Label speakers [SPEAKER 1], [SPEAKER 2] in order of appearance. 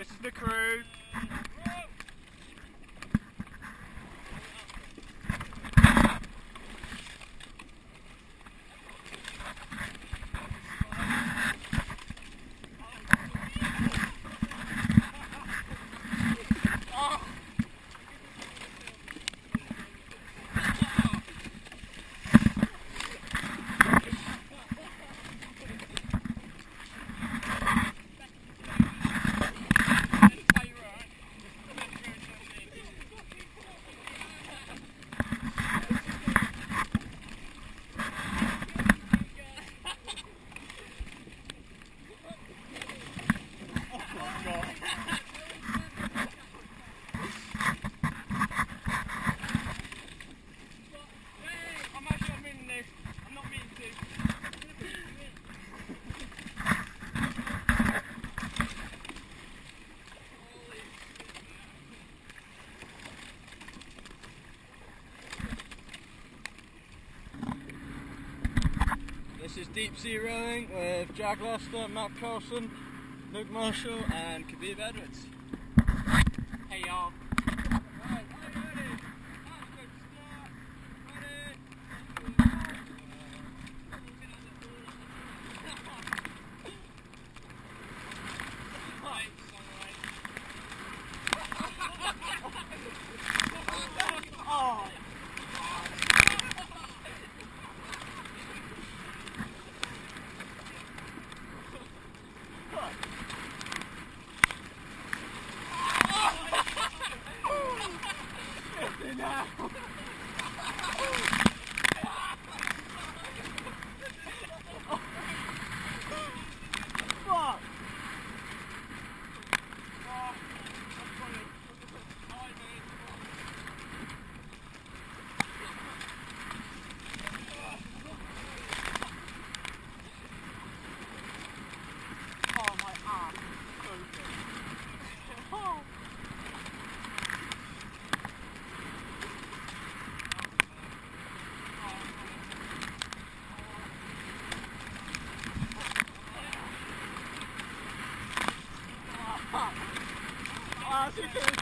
[SPEAKER 1] This is the crew. Is Deep Sea Rowing with Jack Lester, Matt Carlson, Luke Marshall, and Khabib Edwards. Hey y'all. I think it's.